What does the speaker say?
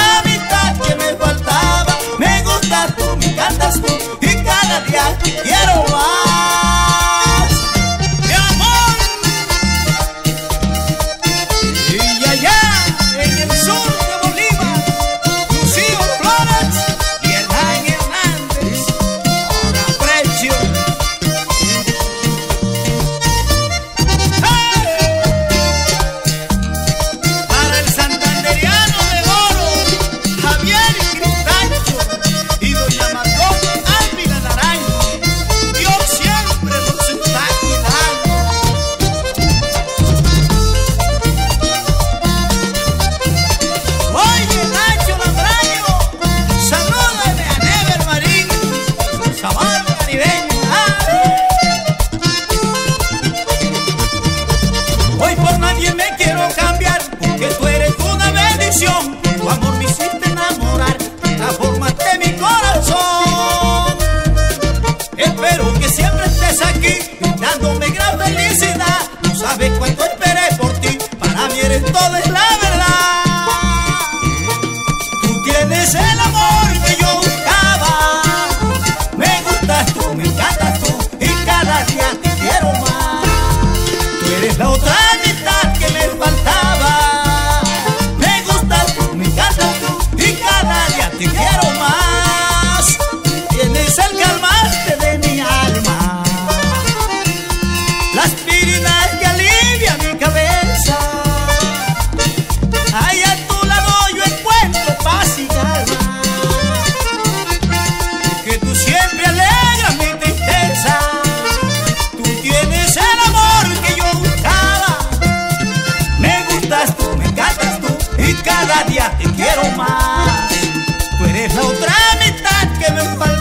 la mitad que me faltaba. Me gustas tú, me cantas tú y cada día. tu amor me hiciste enamorar, transformaste mi corazón. Espero que siempre estés aquí, dándome gran felicidad. No sabes cuánto esperé por ti, para mí eres todo es la verdad. Tú tienes el amor que yo buscaba, me gustas tú, me encanta. amante de mi alma. La aspirina que alivia mi cabeza. Ay, a tu lado yo encuentro paz y calma. Porque tú siempre alegras mi tristeza. Tú tienes el amor que yo buscaba. Me gustas tú, me encantas tú y cada día te quiero más. Tú eres la otra mitad que me falta.